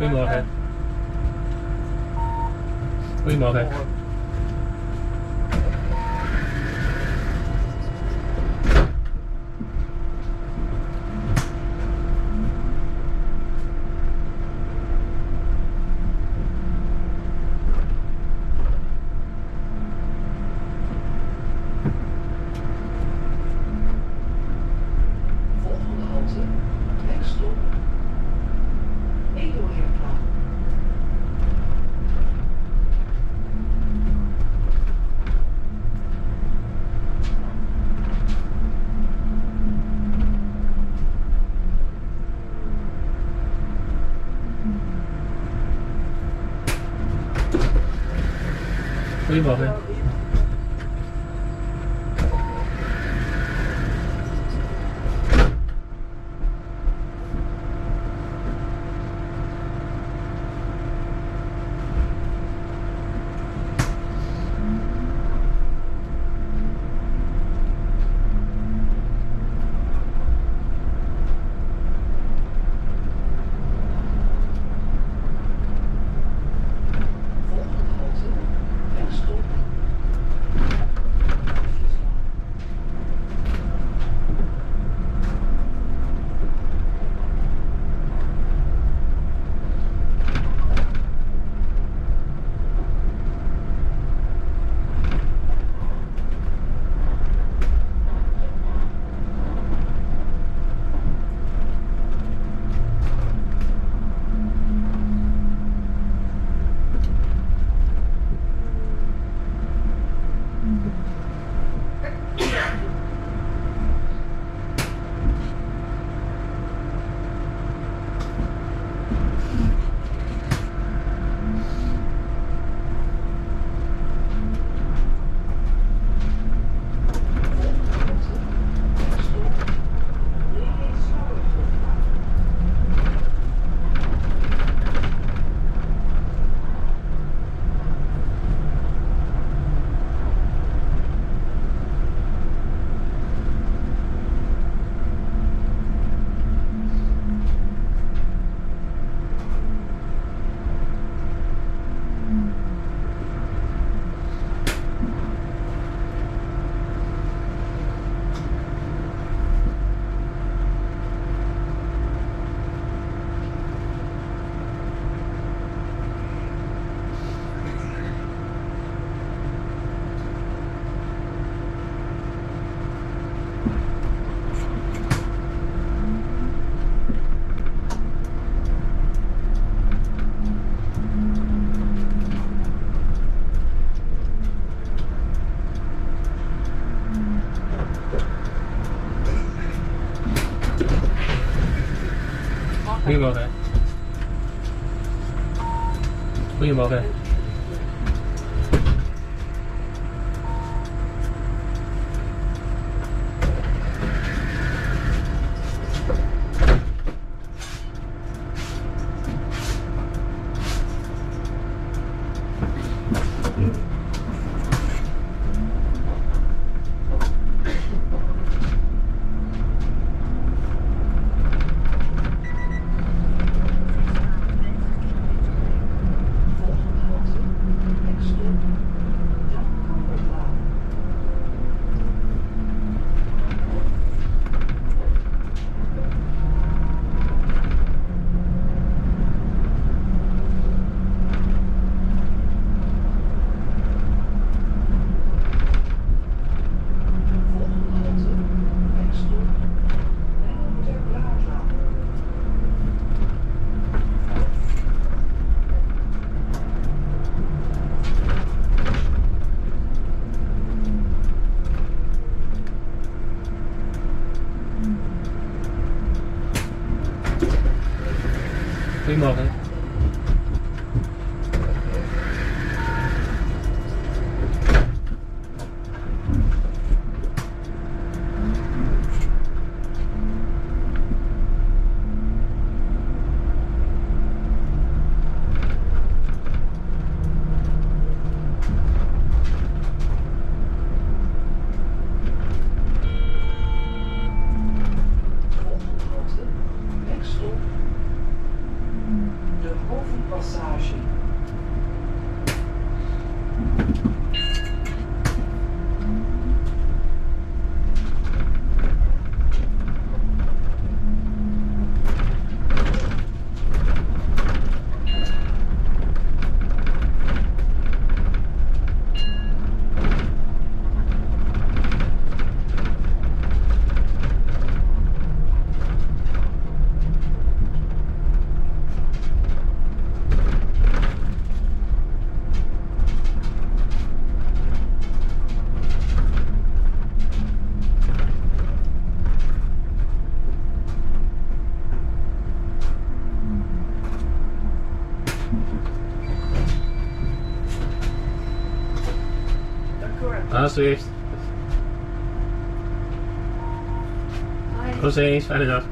We love it. We. 注意保好的。Tot ziens, fijne dag.